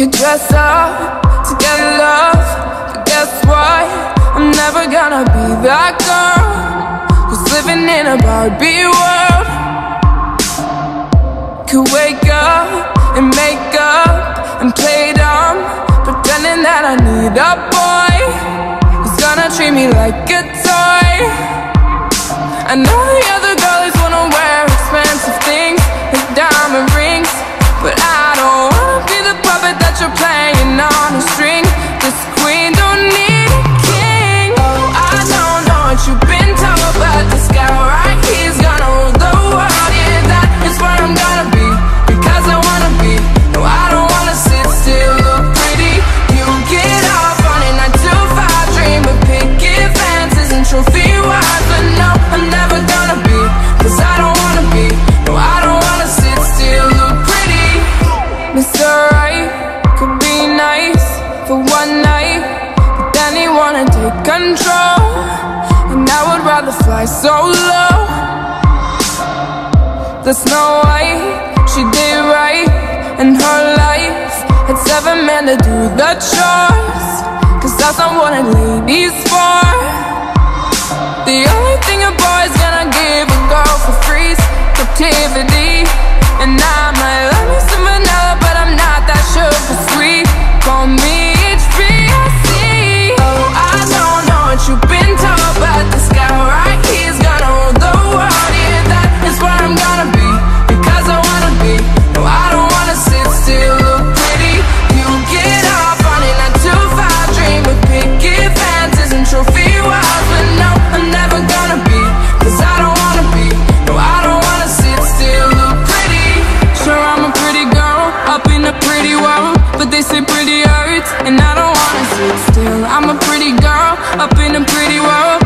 could dress up to get love, but guess what? I'm never gonna be that girl who's living in a Barbie world. Could wake up and make up and play dumb, pretending that I need a boy who's gonna treat me like a toy. I know the fly solo. The Snow White, she did right in her life. Had seven men to do the chores. Cause that's not what a lady's pretty wall, but they say pretty hurts, and I don't wanna sit still. I'm a pretty girl, up in a pretty world.